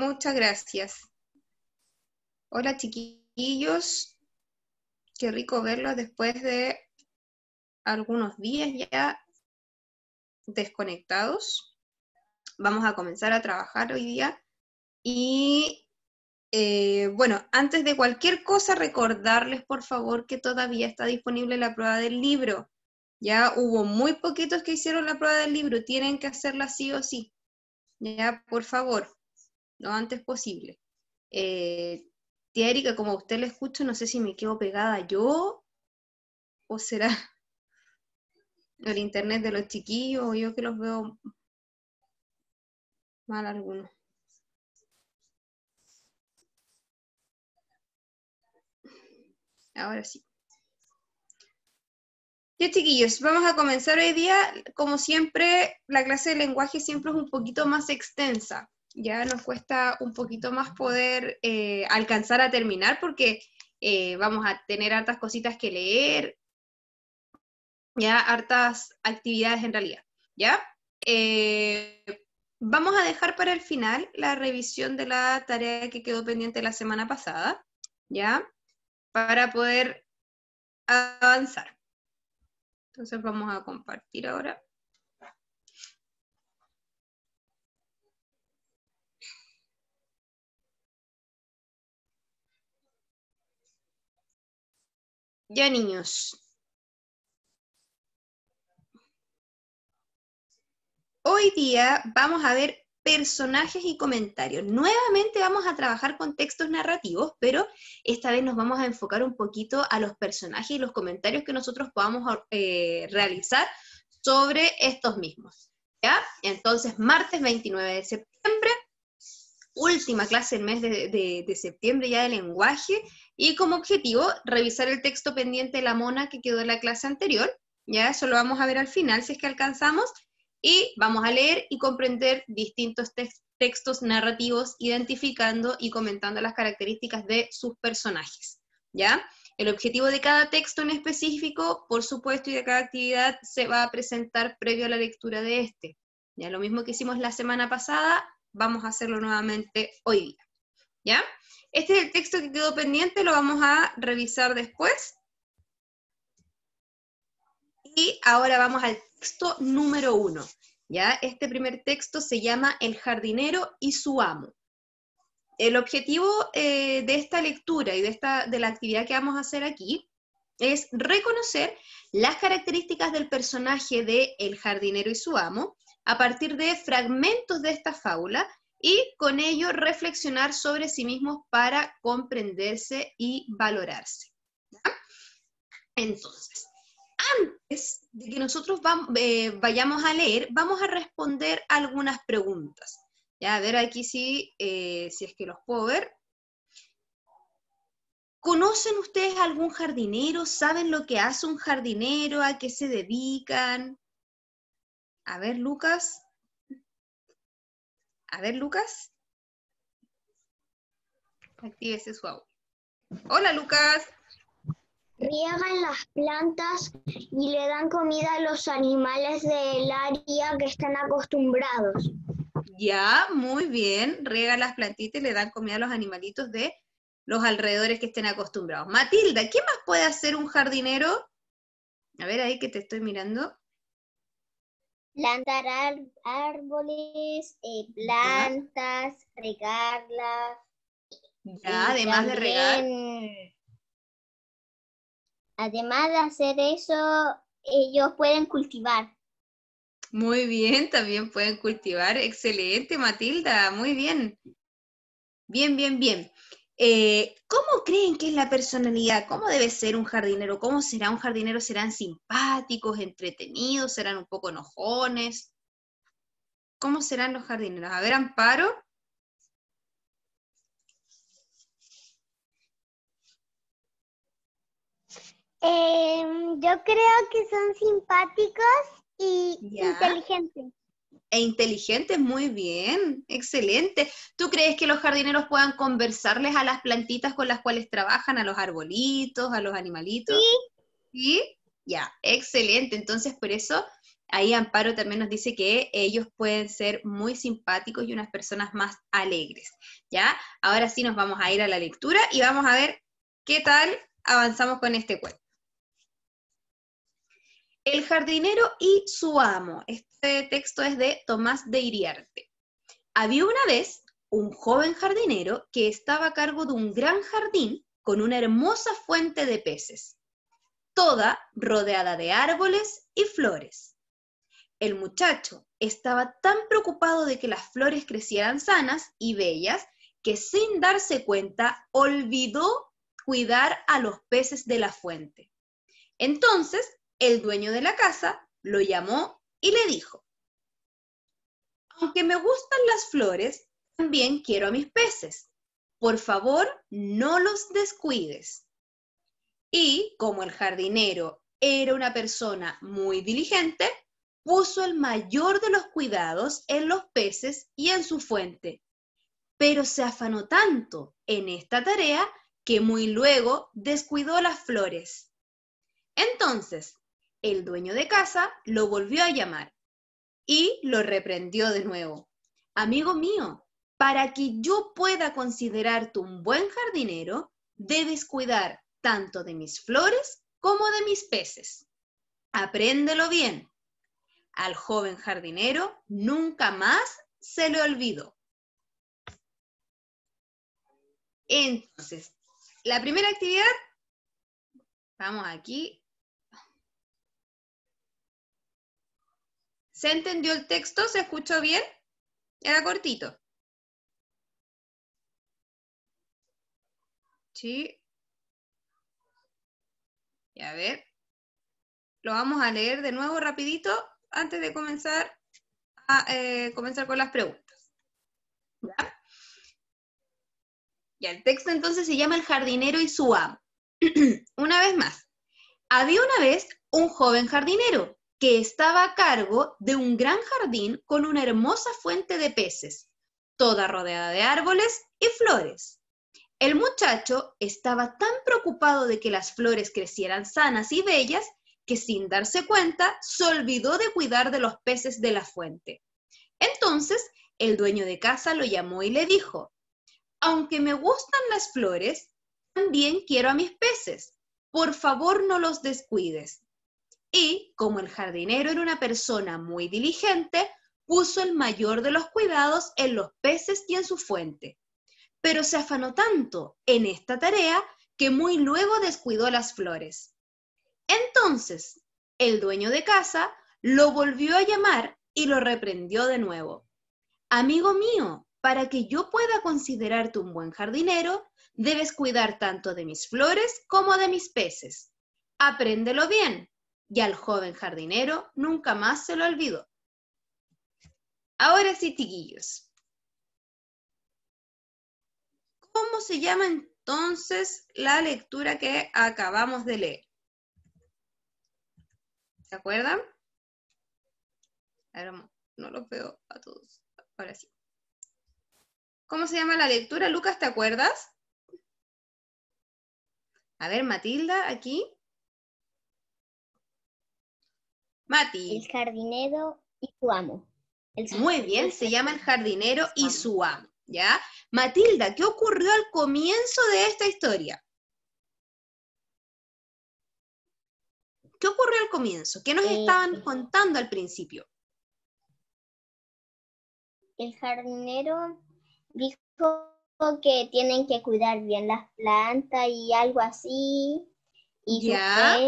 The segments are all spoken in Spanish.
Muchas gracias. Hola chiquillos. Qué rico verlos después de algunos días ya desconectados. Vamos a comenzar a trabajar hoy día. Y eh, bueno, antes de cualquier cosa, recordarles por favor que todavía está disponible la prueba del libro. Ya hubo muy poquitos que hicieron la prueba del libro, tienen que hacerla sí o sí. Ya, por favor, lo antes posible. Eh, tía Erika, como usted le escucho, no sé si me quedo pegada yo o será el internet de los chiquillos o yo que los veo mal algunos. Ahora sí. Ya chiquillos, vamos a comenzar hoy día. Como siempre, la clase de lenguaje siempre es un poquito más extensa. Ya nos cuesta un poquito más poder eh, alcanzar a terminar porque eh, vamos a tener hartas cositas que leer, ya hartas actividades en realidad, ¿ya? Eh, vamos a dejar para el final la revisión de la tarea que quedó pendiente la semana pasada, ¿ya? Para poder avanzar. Entonces vamos a compartir ahora. Ya niños, Hoy día vamos a ver personajes y comentarios. Nuevamente vamos a trabajar con textos narrativos, pero esta vez nos vamos a enfocar un poquito a los personajes y los comentarios que nosotros podamos eh, realizar sobre estos mismos. ¿ya? Entonces, martes 29 de septiembre, última clase del mes de, de septiembre ya de lenguaje, y como objetivo, revisar el texto pendiente de la mona que quedó en la clase anterior. Ya eso lo vamos a ver al final si es que alcanzamos y vamos a leer y comprender distintos textos narrativos, identificando y comentando las características de sus personajes. ¿Ya? El objetivo de cada texto en específico, por supuesto, y de cada actividad se va a presentar previo a la lectura de este. Ya lo mismo que hicimos la semana pasada, vamos a hacerlo nuevamente hoy día. ¿Ya? Este es el texto que quedó pendiente, lo vamos a revisar después. Y ahora vamos al texto número uno. ¿ya? Este primer texto se llama El jardinero y su amo. El objetivo eh, de esta lectura y de, esta, de la actividad que vamos a hacer aquí es reconocer las características del personaje de El jardinero y su amo a partir de fragmentos de esta fábula y con ello reflexionar sobre sí mismos para comprenderse y valorarse. Entonces, antes de que nosotros eh, vayamos a leer, vamos a responder algunas preguntas. Ya, a ver aquí si, eh, si es que los puedo ver. ¿Conocen ustedes algún jardinero? ¿Saben lo que hace un jardinero? ¿A qué se dedican? A ver, Lucas. A ver, Lucas. Actívese su audio. Hola, Lucas riegan las plantas y le dan comida a los animales del área que están acostumbrados. Ya, muy bien. Riegan las plantitas y le dan comida a los animalitos de los alrededores que estén acostumbrados. Matilda, ¿qué más puede hacer un jardinero? A ver ahí que te estoy mirando. Plantar árboles, eh, plantas, regarlas. Ya, además de regar Además de hacer eso, ellos pueden cultivar. Muy bien, también pueden cultivar. Excelente, Matilda, muy bien. Bien, bien, bien. Eh, ¿Cómo creen que es la personalidad? ¿Cómo debe ser un jardinero? ¿Cómo será un jardinero? ¿Serán simpáticos, entretenidos? ¿Serán un poco enojones? ¿Cómo serán los jardineros? A ver, Amparo. Em, yo creo que son simpáticos y inteligentes. E inteligentes, muy bien, excelente. ¿Tú crees que los jardineros puedan conversarles a las plantitas con las cuales trabajan, a los arbolitos, a los animalitos? Sí. ¿Sí? Ya, excelente. Entonces, por eso Ahí Amparo también nos dice que ellos pueden ser muy simpáticos y unas personas más alegres. ¿Ya? Ahora sí nos vamos a ir a la lectura y vamos a ver qué tal avanzamos con este cuento. El jardinero y su amo. Este texto es de Tomás de Iriarte. Había una vez un joven jardinero que estaba a cargo de un gran jardín con una hermosa fuente de peces, toda rodeada de árboles y flores. El muchacho estaba tan preocupado de que las flores crecieran sanas y bellas que sin darse cuenta olvidó cuidar a los peces de la fuente. Entonces, el dueño de la casa lo llamó y le dijo, aunque me gustan las flores, también quiero a mis peces. Por favor, no los descuides. Y como el jardinero era una persona muy diligente, puso el mayor de los cuidados en los peces y en su fuente. Pero se afanó tanto en esta tarea que muy luego descuidó las flores. Entonces, el dueño de casa lo volvió a llamar y lo reprendió de nuevo. Amigo mío, para que yo pueda considerarte un buen jardinero, debes cuidar tanto de mis flores como de mis peces. Apréndelo bien. Al joven jardinero nunca más se le olvidó. Entonces, la primera actividad, vamos aquí. ¿Se entendió el texto? ¿Se escuchó bien? Era cortito. ¿Sí? Y a ver, lo vamos a leer de nuevo rapidito antes de comenzar a eh, comenzar con las preguntas. ¿Ya? Ya, el texto entonces se llama El jardinero y su amo. una vez más, había una vez un joven jardinero que estaba a cargo de un gran jardín con una hermosa fuente de peces, toda rodeada de árboles y flores. El muchacho estaba tan preocupado de que las flores crecieran sanas y bellas que sin darse cuenta se olvidó de cuidar de los peces de la fuente. Entonces el dueño de casa lo llamó y le dijo, aunque me gustan las flores, también quiero a mis peces. Por favor no los descuides. Y como el jardinero era una persona muy diligente, puso el mayor de los cuidados en los peces y en su fuente pero se afanó tanto en esta tarea que muy luego descuidó las flores. Entonces, el dueño de casa lo volvió a llamar y lo reprendió de nuevo. Amigo mío, para que yo pueda considerarte un buen jardinero, debes cuidar tanto de mis flores como de mis peces. Apréndelo bien. Y al joven jardinero nunca más se lo olvidó. Ahora sí, tiquillos, ¿Cómo se llama entonces la lectura que acabamos de leer? ¿Se acuerdan? Ahora no los veo a todos. Ahora sí. ¿Cómo se llama la lectura? Lucas, ¿te acuerdas? A ver, Matilda, aquí. Mati. El jardinero y su amo. Muy bien, se llama El jardinero y su amo. ¿ya? Matilda, ¿qué ocurrió al comienzo de esta historia? ¿Qué ocurrió al comienzo? ¿Qué nos eh, estaban contando al principio? El jardinero dijo que tienen que cuidar bien las plantas y algo así. Y ¿Ya?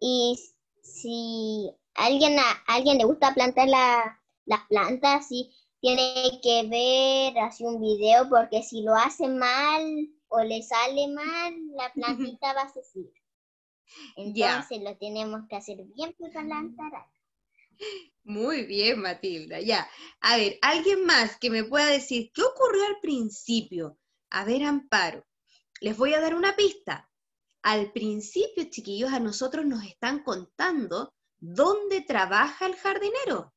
Y si alguien a alguien le gusta plantar las plantas, y tiene que ver así un video porque si lo hace mal o le sale mal, la plantita va a sufrir. Entonces lo tenemos que hacer bien para plantar. Muy bien, Matilda. Ya. A ver, alguien más que me pueda decir qué ocurrió al principio. A ver, Amparo. Les voy a dar una pista. Al principio, chiquillos, a nosotros nos están contando dónde trabaja el jardinero.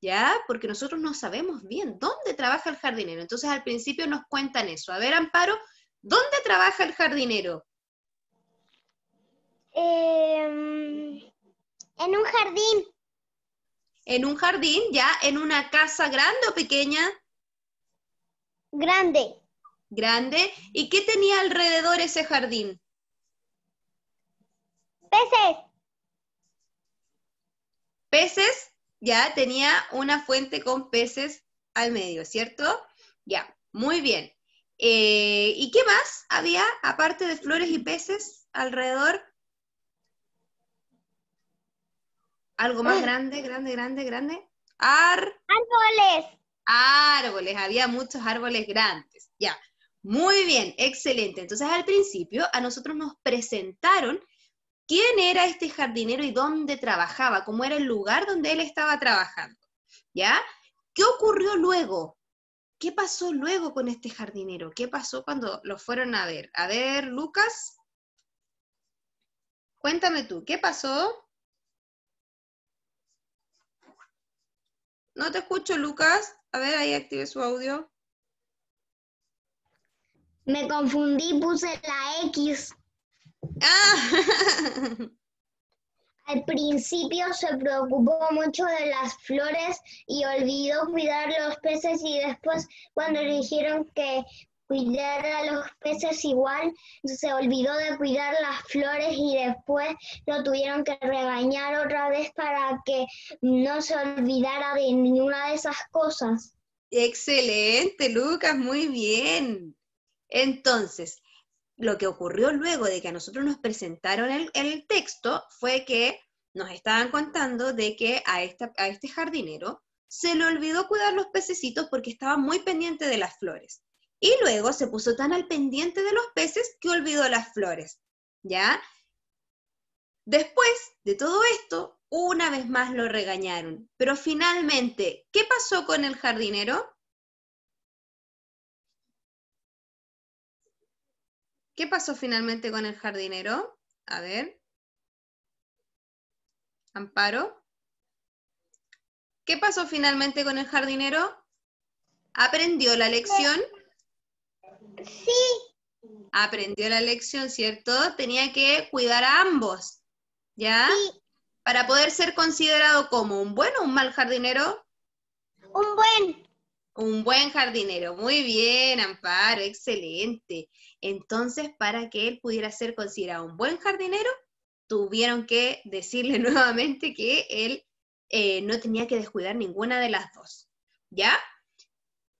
¿ya? Porque nosotros no sabemos bien dónde trabaja el jardinero. Entonces al principio nos cuentan eso. A ver, Amparo, ¿dónde trabaja el jardinero? Em, En un jardín. En un jardín, ya, en una casa grande o pequeña. Grande. Grande. ¿Y qué tenía alrededor ese jardín? Peces. Peces, ya tenía una fuente con peces al medio, ¿cierto? Ya, muy bien. Eh, ¿Y qué más había, aparte de flores y peces, alrededor? ¿Algo más grande, grande, grande, grande? Ar Árboles. árboles, había muchos árboles grandes. Ya, muy bien, excelente. Entonces al principio a nosotros nos presentaron quién era este jardinero y dónde trabajaba, cómo era el lugar donde él estaba trabajando. ¿Ya? ¿Qué ocurrió luego? ¿Qué pasó luego con este jardinero? ¿Qué pasó cuando lo fueron a ver? A ver, Lucas. Cuéntame tú, ¿qué pasó? No te escucho, Lucas. A ver, ahí active su audio. Me confundí, puse la X. Ah, Al principio se preocupó mucho de las flores y olvidó cuidar los peces y después cuando le dijeron que cuidara a los peces igual, se olvidó de cuidar las flores y después lo tuvieron que regañar otra vez para que no se olvidara de ninguna de esas cosas. excelente, Lucas, muy bien. Entonces, lo que ocurrió luego de que a nosotros nos presentaron el, texto fue que nos estaban contando de que a, a este jardinero se le olvidó cuidar los pececitos porque estaba muy pendiente de las flores. Y luego se puso tan al pendiente de los peces que olvidó las flores. ¿Ya? Después de todo esto, una vez más lo regañaron. Pero finalmente, ¿qué pasó con el jardinero? ¿Qué pasó finalmente con el jardinero? A ver. Amparo. ¿Qué pasó finalmente con el jardinero? ¿Aprendió la lección? Sí, Aprendió la lección, ¿cierto? Tenía que cuidar a ambos, ¿ya? sí, Para poder ser considerado como un buen o un mal jardinero. un buen. Un buen jardinero, muy bien, Amparo, excelente. Entonces, para que él pudiera ser considerado un buen jardinero, tuvieron que decirle nuevamente que él eh, no tenía que descuidar ninguna de las dos. ¿Ya?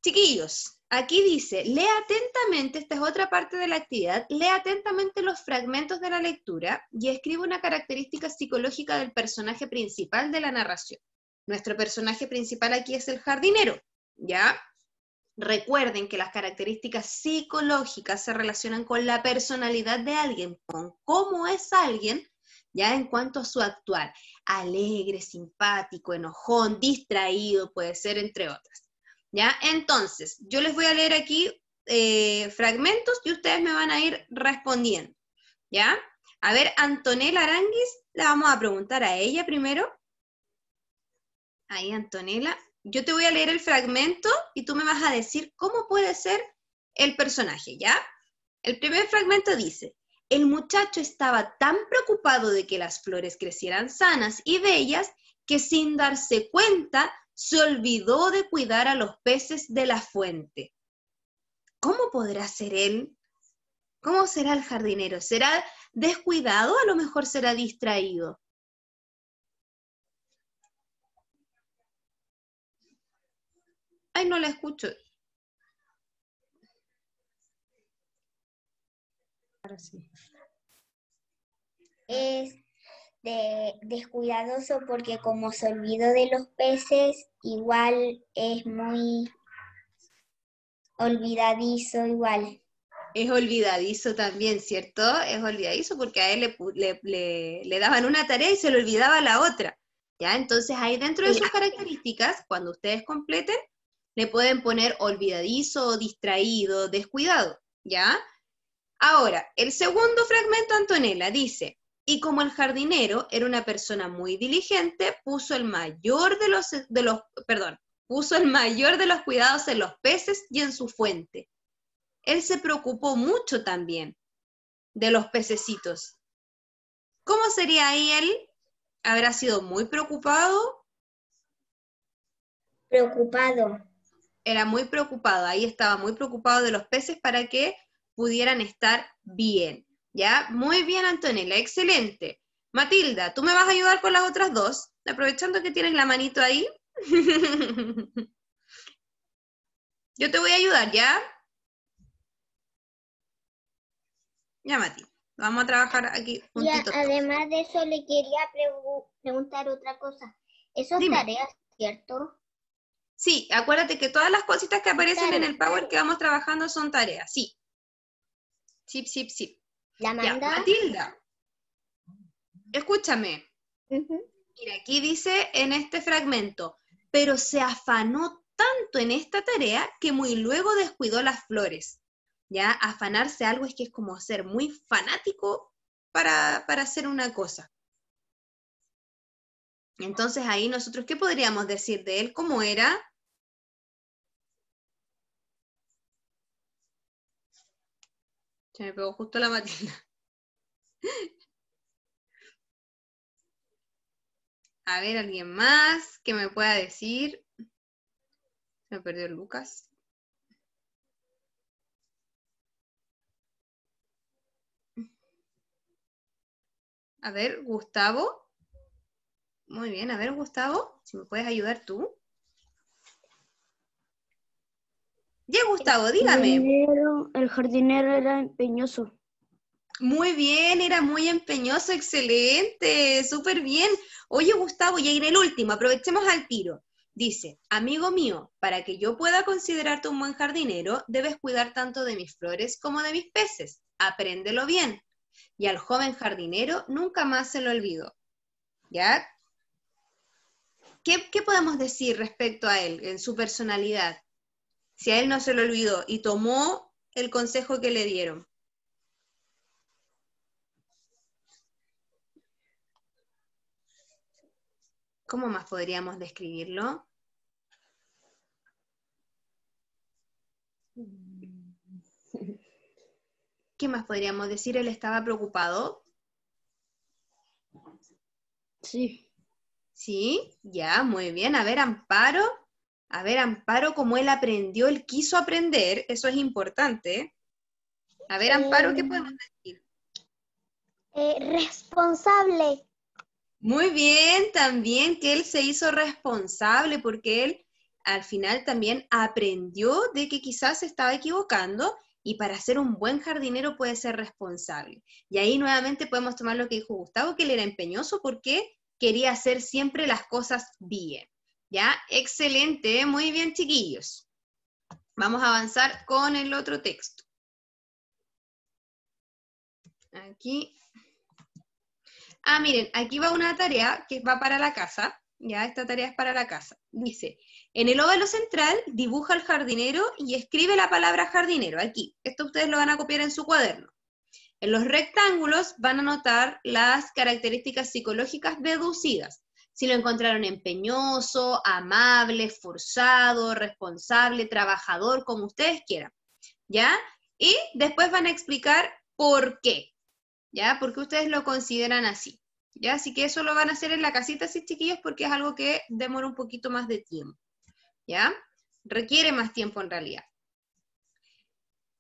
Chiquillos, aquí dice, lea atentamente, esta es otra parte de la actividad, lea atentamente los fragmentos de la lectura y escribe una característica psicológica del personaje principal de la narración. Nuestro personaje principal aquí es el jardinero. ¿ya? Recuerden que las características psicológicas se relacionan con la personalidad de alguien, con cómo es alguien, ya en cuanto a su actuar, alegre, simpático, enojón, distraído, puede ser entre otras. ¿Ya? Entonces, yo les voy a leer aquí eh, fragmentos y ustedes me van a ir respondiendo. ¿Ya? A ver, Antonella Aranguis, le vamos a preguntar a ella primero. Ahí, Antonella yo te voy a leer el fragmento y tú me vas a decir cómo puede ser el personaje, ¿ya? El primer fragmento dice, el muchacho estaba tan preocupado de que las flores crecieran sanas y bellas que sin darse cuenta se olvidó de cuidar a los peces de la fuente. ¿Cómo podrá ser él? ¿Cómo será el jardinero? ¿Será descuidado? A lo mejor será distraído. Ay, no la escucho. Ahora sí. Es de descuidadoso porque como se olvidó de los peces, igual es muy olvidadizo igual. Es olvidadizo también, ¿cierto? Es olvidadizo porque a él le, pu- le- le- le daban una tarea y se le olvidaba la otra. ¿Ya? Entonces ahí dentro de sus características, cuando ustedes completen, le pueden poner olvidadizo, distraído, descuidado. ¿Ya? Ahora, el segundo fragmento, Antonella, dice, y como el jardinero era una persona muy diligente, puso el mayor de los, de los, perdón, puso el mayor de los cuidados en los peces y en su fuente. Él se preocupó mucho también de los pececitos. ¿Cómo sería ahí él? ¿Habrá sido muy preocupado? Preocupado. Era muy preocupado, ahí estaba muy preocupado de los peces para que pudieran estar bien. ¿Ya? Muy bien, Antonella, excelente. Matilda, ¿tú me vas a ayudar con las otras dos? Aprovechando que tienes la manito ahí. Yo te voy a ayudar, ¿ya? Ya, Mati. Vamos a trabajar aquí juntitos. Además de eso, le quería preguntar otra cosa. ¿Eso es tarea, cierto? Sí, acuérdate que todas las cositas que aparecen en el Power que vamos trabajando son tareas, sí. Sí, sí, sí. ¿La manda? Matilda, escúchame. Mira, aquí dice en este fragmento, pero se afanó tanto en esta tarea que muy luego descuidó las flores. ¿Ya? Afanarse algo es que es como ser muy fanático para, para hacer una cosa. Entonces ahí nosotros, ¿qué podríamos decir de él? ¿Cómo era? Se me pegó justo la Matilda. A ver, ¿alguien más que me pueda decir? Se me perdió Lucas. A ver, Gustavo. Muy bien, a ver, Gustavo, si me puedes ayudar tú. Ya, Gustavo, dígame. el jardinero era empeñoso. Muy bien, era muy empeñoso, excelente, súper bien. Oye, Gustavo, y en el último, aprovechemos al tiro. Dice, amigo mío, para que yo pueda considerarte un buen jardinero, debes cuidar tanto de mis flores como de mis peces. Apréndelo bien. Y al joven jardinero nunca más se lo olvidó. ¿Ya? ¿Qué, ¿Qué podemos decir respecto a él, en su personalidad? Si a él no se lo olvidó y tomó el consejo que le dieron. ¿Cómo más podríamos describirlo? ¿Qué más podríamos decir? ¿Él estaba preocupado? Sí. Sí, ya, muy bien. A ver, Amparo. A ver, Amparo, como él aprendió, él quiso aprender, eso es importante. A ver, Amparo, ¿qué podemos decir? Eh, responsable. Muy bien, también que él se hizo responsable porque él al final también aprendió de que quizás se estaba equivocando y para ser un buen jardinero puede ser responsable. Y ahí nuevamente podemos tomar lo que dijo Gustavo, que él era empeñoso porque quería hacer siempre las cosas bien. ¿Ya? Excelente, muy bien chiquillos. Vamos a avanzar con el otro texto. Aquí Ah, miren, aquí va una tarea que va para la casa, ya esta tarea es para la casa. Dice, en el óvalo central dibuja al jardinero y escribe la palabra jardinero, aquí. Esto ustedes lo van a copiar en su cuaderno. En los rectángulos van a notar las características psicológicas deducidas. Si lo encontraron empeñoso, amable, forzado, responsable, trabajador, como ustedes quieran. ¿Ya? Y después van a explicar por qué. ¿ya? Porque ustedes lo consideran así, ¿ya? Así que eso lo van a hacer en la casita, sí, chiquillos, porque es algo que demora un poquito más de tiempo, ¿ya? Requiere más tiempo en realidad.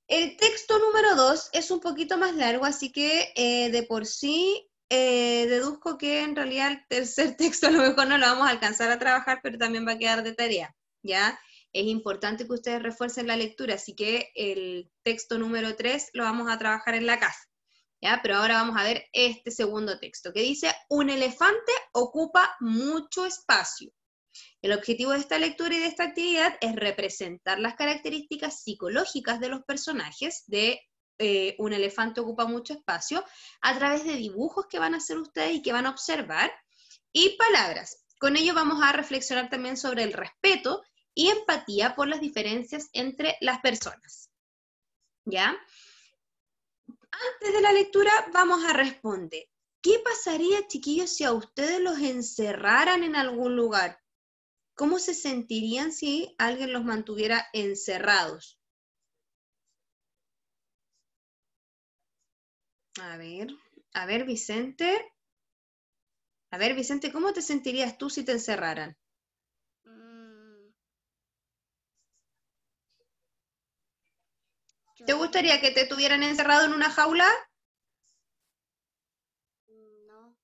El texto número dos es un poquito más largo, así que eh, de por sí eh, deduzco que en realidad el tercer texto a lo mejor no lo vamos a alcanzar a trabajar, pero también va a quedar de tarea, ¿ya? Es importante que ustedes refuercen la lectura, así que el texto número 3 lo vamos a trabajar en la casa. Pero ahora vamos a ver este segundo texto que dice, un elefante ocupa mucho espacio. El objetivo de esta lectura y de esta actividad es representar las características psicológicas de los personajes de eh, un elefante ocupa mucho espacio a través de dibujos que van a hacer ustedes y que van a observar y palabras. Con ello vamos a reflexionar también sobre el respeto y empatía por las diferencias entre las personas. ¿Ya? Antes de la lectura vamos a responder. ¿Qué pasaría, chiquillos, si a ustedes los encerraran en algún lugar? ¿Cómo se sentirían si alguien los mantuviera encerrados? A ver, a ver, Vicente. A ver, Vicente, ¿cómo te sentirías tú si te encerraran? Mm. ¿Te gustaría que te tuvieran encerrado en una jaula? No.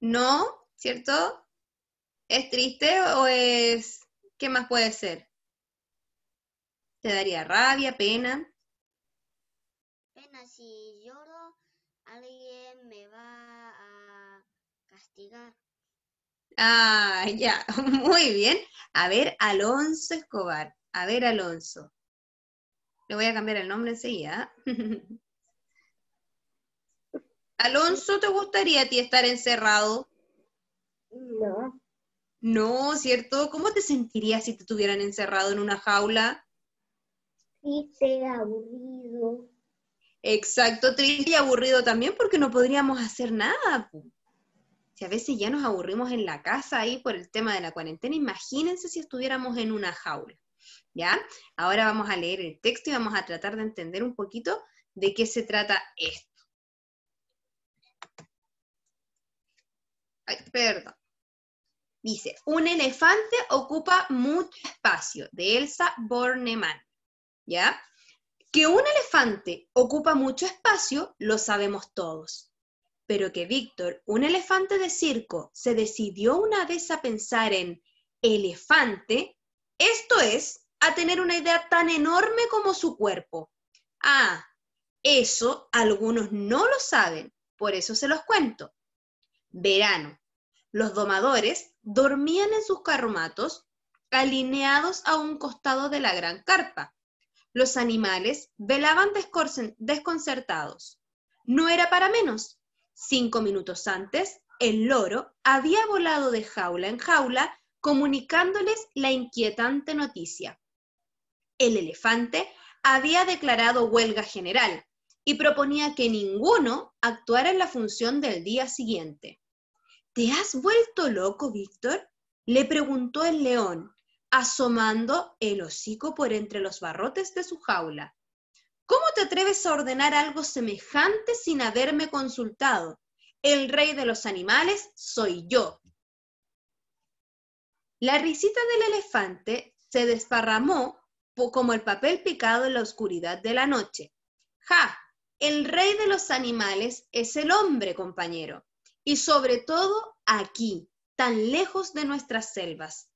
No, ¿cierto? ¿Es triste o es... ¿Qué más puede ser? ¿Te daría rabia, pena? Pena si lloro, alguien me va a castigar. Ah, ya, muy bien. A ver, Alonso Escobar. A ver, Alonso. Le voy a cambiar el nombre enseguida. Alonso, ¿te gustaría a ti estar encerrado? No. No, ¿cierto? ¿Cómo te sentirías si te tuvieran encerrado en una jaula? Triste, aburrido. Exacto, triste y aburrido también porque no podríamos hacer nada. Si a veces ya nos aburrimos en la casa ahí por el tema de la cuarentena, imagínense si estuviéramos en una jaula. ¿Ya? Ahora vamos a leer el texto y vamos a tratar de entender un poquito de qué se trata esto. Ay, perdón. Dice, un elefante ocupa mucho espacio, de Elsa Bornemann. ¿Ya? Que un elefante ocupa mucho espacio, lo sabemos todos. Pero que Víctor, un elefante de circo, se decidió una vez a pensar en elefante, esto es, a tener una idea tan enorme como su cuerpo. Ah, eso algunos no lo saben, por eso se los cuento. Verano. Los domadores dormían en sus carromatos alineados a un costado de la gran carpa. Los animales velaban desconcertados. No era para menos. Cinco minutos antes, el loro había volado de jaula en jaula comunicándoles la inquietante noticia. El elefante había declarado huelga general y proponía que ninguno actuara en la función del día siguiente. ¿Te has vuelto loco, Víctor? le preguntó el león, asomando el hocico por entre los barrotes de su jaula. ¿Cómo te atreves a ordenar algo semejante sin haberme consultado? El rey de los animales soy yo. La risita del elefante se desparramó como el papel picado en la oscuridad de la noche. ¡Ja! El rey de los animales es el hombre, compañero, y sobre todo aquí, tan lejos de nuestras selvas.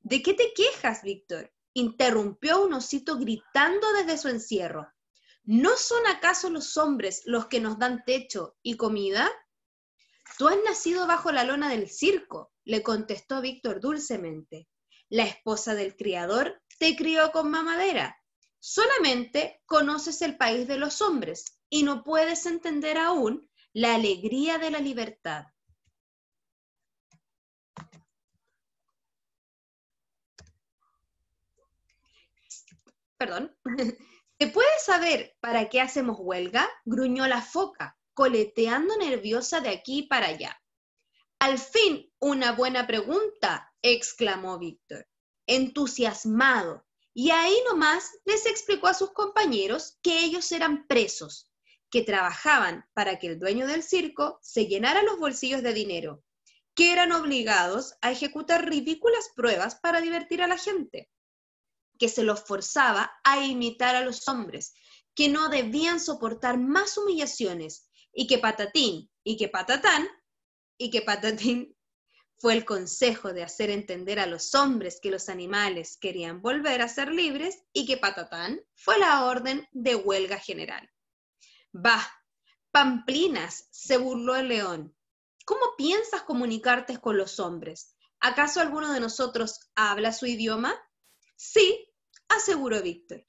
¿De qué te quejas, Víctor? interrumpió un osito gritando desde su encierro. ¿No son acaso los hombres los que nos dan techo y comida? Tú has nacido bajo la lona del circo, le contestó Víctor dulcemente. La esposa del criador te crió con mamadera. Solamente conoces el país de los hombres y no puedes entender aún la alegría de la libertad. Perdón. ¿Se puede saber para qué hacemos huelga? gruñó la foca, coleteando nerviosa de aquí para allá. Al fin, una buena pregunta, exclamó Víctor, entusiasmado, y ahí nomás les explicó a sus compañeros que ellos eran presos, que trabajaban para que el dueño del circo se llenara los bolsillos de dinero, que eran obligados a ejecutar ridículas pruebas para divertir a la gente, que se los forzaba a imitar a los hombres, que no debían soportar más humillaciones, y que patatín y que patatán y que patatín fue el consejo de hacer entender a los hombres que los animales querían volver a ser libres y que patatán fue la orden de huelga general. Bah, pamplinas, se burló el león. ¿Cómo piensas comunicarte con los hombres? ¿Acaso alguno de nosotros habla su idioma? Sí, aseguró Víctor.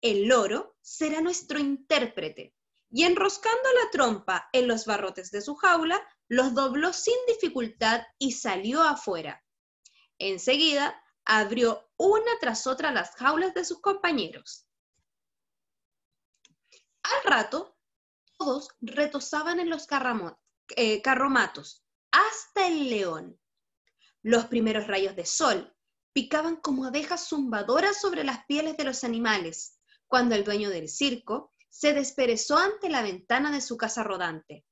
El loro será nuestro intérprete. Y enroscando la trompa en los barrotes de su jaula, los dobló sin dificultad y salió afuera. Enseguida abrió una tras otra las jaulas de sus compañeros. Al rato, todos retozaban en los eh, carromatos, hasta el león. Los primeros rayos de sol picaban como abejas zumbadoras sobre las pieles de los animales, cuando el dueño del circo se desperezó ante la ventana de su casa rodante.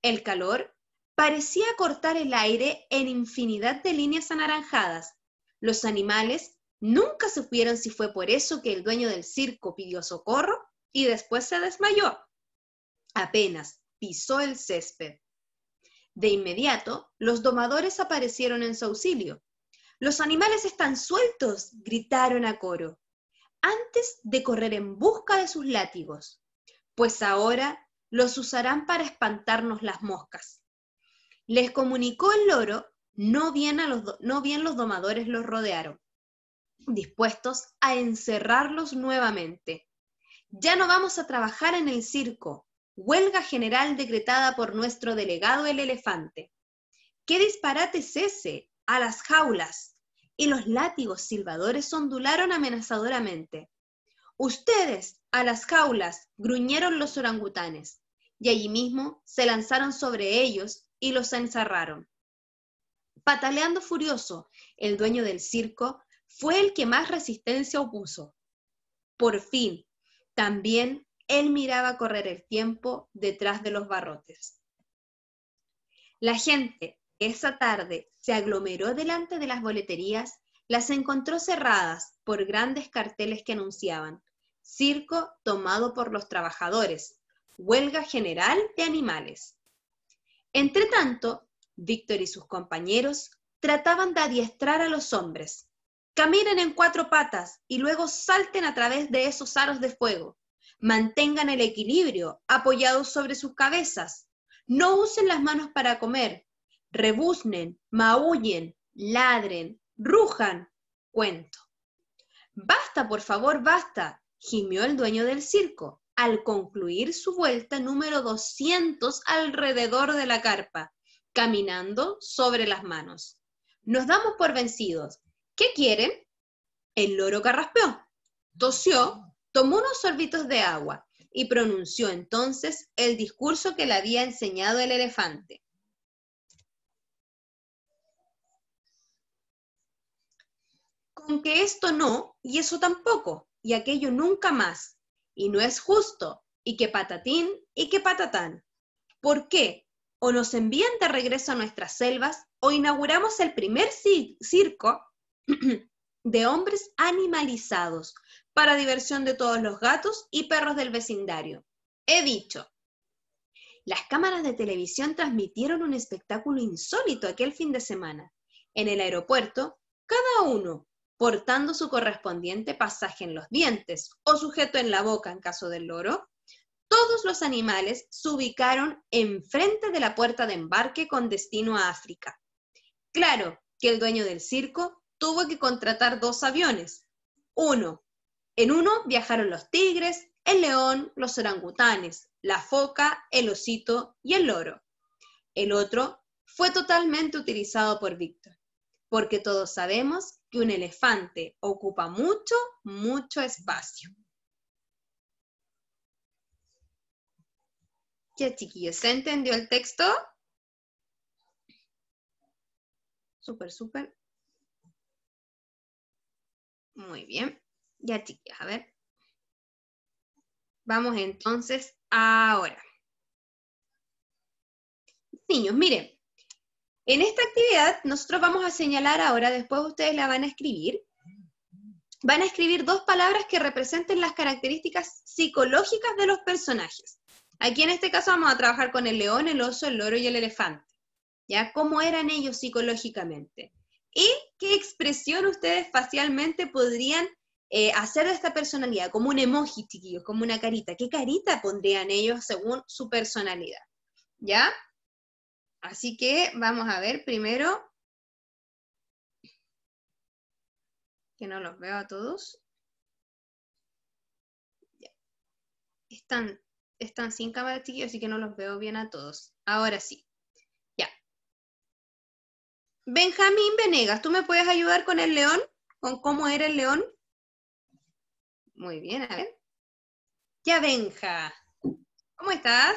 El calor parecía cortar el aire en infinidad de líneas anaranjadas. Los animales nunca supieron si fue por eso que el dueño del circo pidió socorro y después se desmayó. Apenas pisó el césped. De inmediato, los domadores aparecieron en su auxilio. Los animales están sueltos, gritaron a coro, antes de correr en busca de sus látigos, pues ahora los usarán para espantarnos las moscas. Les comunicó el loro, no bien, los, no bien los domadores los rodearon, dispuestos a encerrarlos nuevamente. Ya no vamos a trabajar en el circo, huelga general decretada por nuestro delegado el elefante. ¿Qué disparate es ese? A las jaulas. Y los látigos silbadores ondularon amenazadoramente. Ustedes, a las jaulas, gruñeron los orangutanes, y allí mismo se lanzaron sobre ellos y los encerraron. Pataleando furioso, el dueño del circo fue el que más resistencia opuso. Por fin, también él miraba correr el tiempo detrás de los barrotes. La gente esa tarde se aglomeró delante de las boleterías, las encontró cerradas por grandes carteles que anunciaban circo tomado por los trabajadores, huelga general de animales. Entretanto, Víctor y sus compañeros trataban de adiestrar a los hombres. Caminen en cuatro patas y luego salten a través de esos aros de fuego. Mantengan el equilibrio apoyados sobre sus cabezas. No usen las manos para comer. Rebuznen, maullen, ladren, rujan. Cuento. Basta, por favor, basta, gimió el dueño del circo al concluir su vuelta número 200 alrededor de la carpa, caminando sobre las manos. Nos damos por vencidos. ¿Qué quieren? El loro carraspeó, tosió Tomó unos sorbitos de agua y pronunció entonces el discurso que le había enseñado el elefante. Con que esto no, y eso tampoco, y aquello nunca más, y no es justo, y que patatín, y que patatán. ¿Por qué? O nos envían de regreso a nuestras selvas, o inauguramos el primer circo de hombres animalizados, para diversión de todos los gatos y perros del vecindario. He dicho. Las cámaras de televisión transmitieron un espectáculo insólito aquel fin de semana. En el aeropuerto, cada uno portando su correspondiente pasaje en los dientes o sujeto en la boca en caso del loro, todos los animales se ubicaron enfrente de la puerta de embarque con destino a África. Claro que el dueño del circo tuvo que contratar dos aviones, uno en uno viajaron los tigres, el león, los orangutanes, la foca, el osito y el loro. El otro fue totalmente utilizado por Víctor, porque todos sabemos que un elefante ocupa mucho, mucho espacio. Ya, chiquillos, ¿se entendió el texto? Súper, súper. Muy bien. Ya, chiquillas, a ver. Vamos entonces ahora. Niños, miren, en esta actividad nosotros vamos a señalar ahora, después ustedes la van a escribir, van a escribir dos palabras que representen las características psicológicas de los personajes. Aquí en este caso vamos a trabajar con el león, el oso, el loro y el elefante. ¿Ya? ¿Cómo eran ellos psicológicamente? ¿Y qué expresión ustedes facialmente podrían eh, hacer de esta personalidad como un emoji, chiquillos, como una carita. ¿Qué carita pondrían ellos según su personalidad? ¿Ya? Así que vamos a ver primero. Que no los veo a todos. Están, están sin cámara, chiquillos, así que no los veo bien a todos. Ahora sí. Ya. Benjamín Venegas, ¿tú me puedes ayudar con el león? ¿Con cómo era el león? Muy bien, a ver. Ya, Benja. ¿Cómo estás?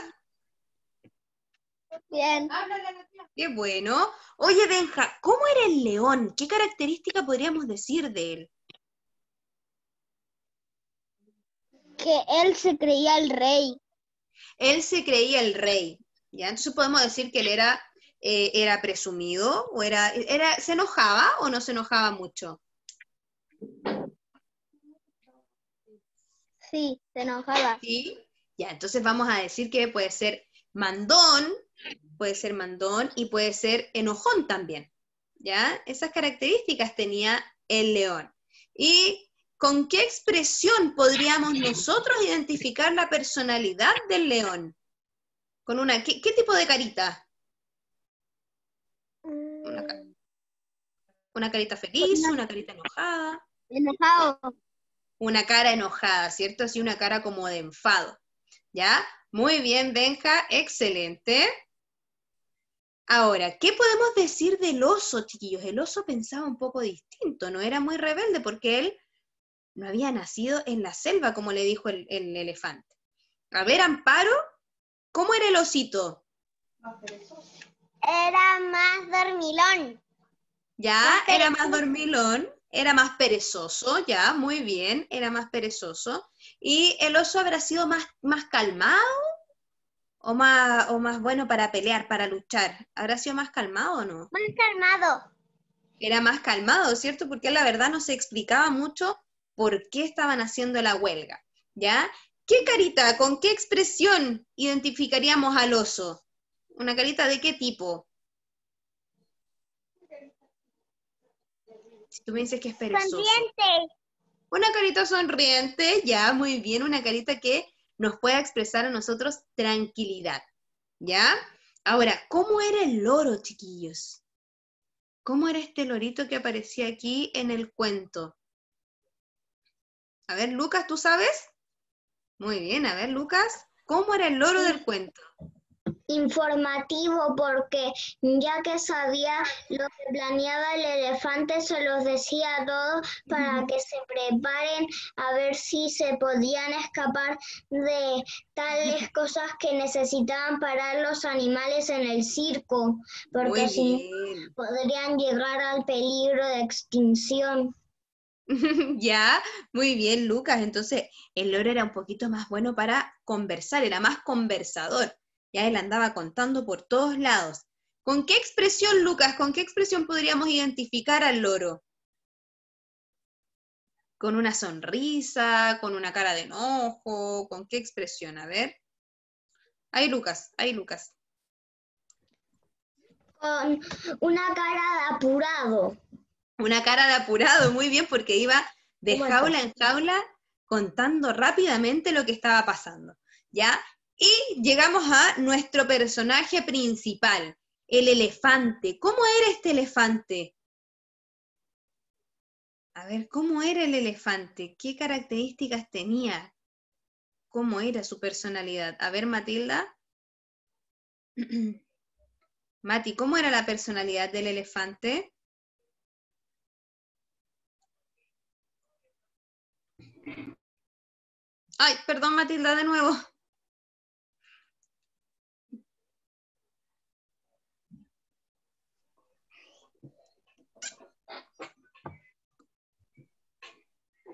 Bien. Qué bueno. Oye, Benja, ¿cómo era el león? ¿Qué característica podríamos decir de él? Que él se creía el rey. Él se creía el rey. ¿ya? Entonces podemos decir que él era eh, era presumido o era, era, se enojaba o no se enojaba mucho? Sí, se enojaba. Sí. Ya, entonces vamos a decir que puede ser mandón, puede ser mandón y puede ser enojón también. ¿Ya? Esas características tenía el león. ¿Y con qué expresión podríamos nosotros identificar la personalidad del león? Con una, ¿qué, tipo de carita? Una, una carita feliz, una carita enojada. Enojado. Una cara enojada, ¿cierto? Así una cara como de enfado. ¿Ya? Muy bien, Benja, excelente. Ahora, ¿qué podemos decir del oso, chiquillos? El oso pensaba un poco distinto, no era muy rebelde porque él no había nacido en la selva, como le dijo el, elefante. A ver, Amparo, ¿cómo era el osito? Era más dormilón. Ya, era más dormilón, era más perezoso, ya, muy bien, era más perezoso. ¿Y el oso habrá sido más, más calmado o más, o más bueno para pelear, para luchar? ¿Habrá sido más calmado o no? Más calmado. Era más calmado, ¿cierto? Porque la verdad no se explicaba mucho por qué estaban haciendo la huelga, ¿ya? ¿Qué carita, con qué expresión identificaríamos al oso? ¿Una carita de qué tipo? Si tú me dices que es perezoso. Sonriente. Una carita sonriente, ya, muy bien, una carita que nos pueda expresar a nosotros tranquilidad, ¿ya? Ahora, ¿cómo era el loro, chiquillos? ¿Cómo era este lorito que aparecía aquí en el cuento? A ver, Lucas, ¿tú sabes? Muy bien, a ver, Lucas, ¿cómo era el loro del cuento? Informativo porque ya que sabía lo que planeaba el elefante, se los decía a todos para que se preparen a ver si se podían escapar de tales cosas que necesitaban parar los animales en el circo, porque si podrían llegar al peligro de extinción. ya, muy bien, Lucas. Entonces, el loro era un poquito más bueno para conversar, era más conversador. Ya él andaba contando por todos lados. ¿Con qué expresión, Lucas, con qué expresión podríamos identificar al loro? ¿Con una sonrisa, con una cara de enojo? ¿Con qué expresión? A ver. Ahí, Lucas, ahí, Lucas. Con una cara de apurado. Una cara de apurado, muy bien, porque iba de jaula en jaula contando rápidamente lo que estaba pasando. ¿Ya? Y llegamos a nuestro personaje principal, el elefante. ¿Cómo era este elefante? A ver, ¿cómo era el elefante? ¿Qué características tenía? ¿Cómo era su personalidad? A ver, Matilda. Mati, ¿cómo era la personalidad del elefante? Ay, perdón Matilda de nuevo.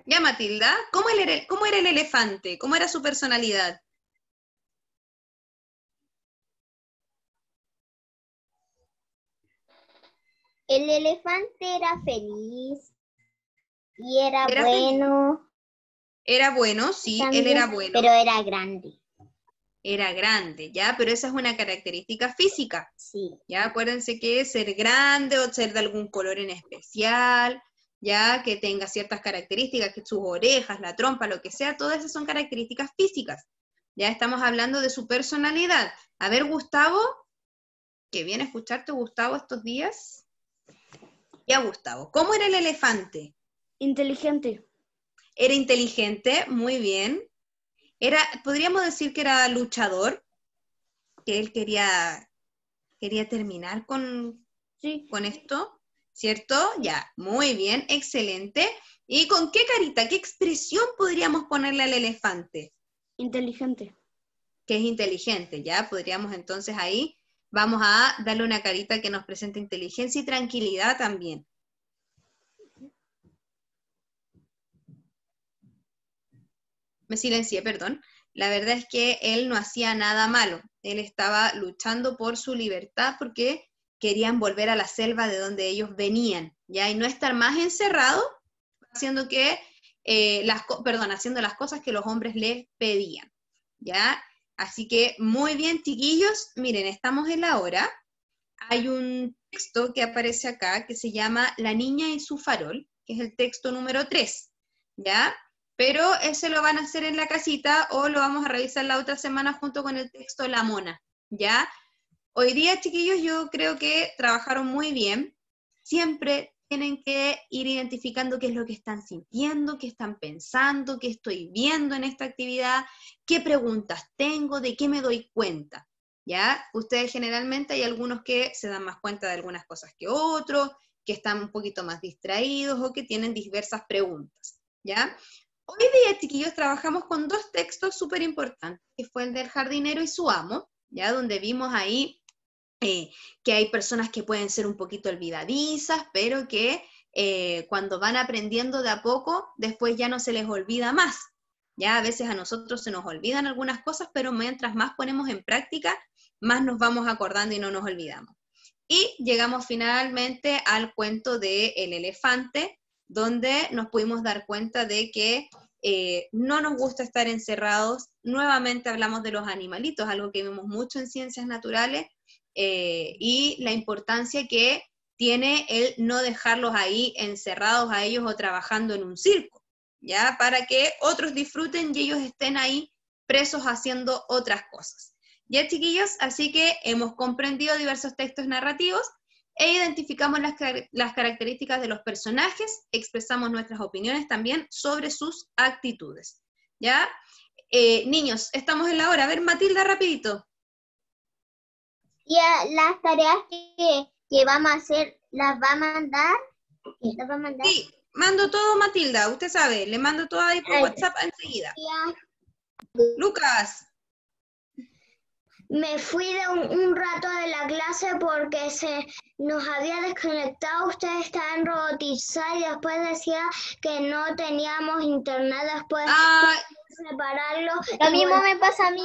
Ya, Matilda, ¿cómo era, ¿cómo era el elefante? ¿Cómo era su personalidad? El elefante era feliz y era, bueno. Era bueno, sí, él era bueno. Pero era grande. Era grande, ¿ya? Pero esa es una característica física. Sí. ¿Ya? Acuérdense que ser grande o ser de algún color en especial, ¿ya? Que tenga ciertas características, que sus orejas, la trompa, lo que sea, todas esas son características físicas. Ya estamos hablando de su personalidad. A ver, Gustavo, que viene a escucharte, Gustavo, estos días. Ya, Gustavo, ¿cómo era el elefante? Inteligente. Era inteligente, muy bien. Era, podríamos decir que era luchador, que él quería, quería terminar con, sí. con esto, ¿cierto? Ya, muy bien, excelente. ¿Y con qué carita, qué expresión podríamos ponerle al elefante? Inteligente. Que es inteligente, ya, podríamos entonces ahí, vamos a darle una carita que nos presente inteligencia y tranquilidad también. me silencié, perdón, la verdad es que él no hacía nada malo, él estaba luchando por su libertad porque querían volver a la selva de donde ellos venían, ¿ya? Y no estar más encerrados, haciendo que, eh, las, perdón, haciendo las cosas que los hombres les pedían, ¿ya? Así que muy bien, chiquillos, miren, estamos en la hora. Hay un texto que aparece acá que se llama La niña y su farol, que es el texto número 3, ¿ya? Pero ese lo van a hacer en la casita o lo vamos a revisar la otra semana junto con el texto La mona, ¿ya? Hoy día, chiquillos, yo creo que trabajaron muy bien. Siempre tienen que ir identificando qué es lo que están sintiendo, qué están pensando, qué estoy viendo en esta actividad, qué preguntas tengo, de qué me doy cuenta. ¿Ya? Ustedes generalmente hay algunos que se dan más cuenta de algunas cosas que otros, que están un poquito más distraídos o que tienen diversas preguntas. ¿Ya? Hoy día, chiquillos, trabajamos con dos textos súper importantes, que fue el del jardinero y su amo, ¿ya? Donde vimos ahí eh, que hay personas que pueden ser un poquito olvidadizas, pero que eh, cuando van aprendiendo de a poco, después ya no se les olvida más. Ya a veces a nosotros se nos olvidan algunas cosas, pero mientras más ponemos en práctica, más nos vamos acordando y no nos olvidamos. Y llegamos finalmente al cuento de El elefante, donde nos pudimos dar cuenta de que eh, no nos gusta estar encerrados. Nuevamente hablamos de los animalitos, algo que vemos mucho en ciencias naturales, eh, y la importancia que tiene el no dejarlos ahí encerrados a ellos o trabajando en un circo, ¿ya? Para que otros disfruten y ellos estén ahí presos haciendo otras cosas. Ya, chiquillos, así que hemos comprendido diversos textos narrativos e identificamos las, características de los personajes, expresamos nuestras opiniones también sobre sus actitudes. ¿Ya? Eh, niños, estamos en la hora. A ver, Matilda, rapidito. Y las tareas que, vamos a hacer, ¿las va a mandar? ¿Las va a mandar? Sí, mando todo, Matilda, usted sabe, le mando todo ahí por WhatsApp enseguida. Lucas. Me fui de un, rato de la clase porque se nos había desconectado, usted estaba en robotizar y después decía que no teníamos internet después de separarlo. Lo mismo me pasa a mí.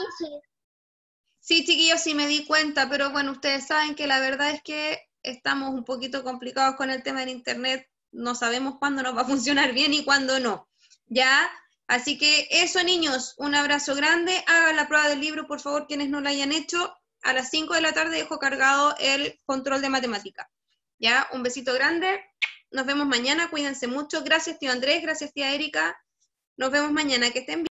Sí, chiquillos, sí me di cuenta, pero bueno, ustedes saben que la verdad es que estamos un poquito complicados con el tema del Internet, no sabemos cuándo nos va a funcionar bien y cuándo no. ¿Ya? Así que eso, niños, un abrazo grande. Hagan la prueba del libro, por favor, quienes no la hayan hecho. A las 5 de la tarde dejo cargado el control de matemática. ¿Ya? Un besito grande. Nos vemos mañana. Cuídense mucho. Gracias, tío Andrés. Gracias, tía Erika. Nos vemos mañana. Que estén bien.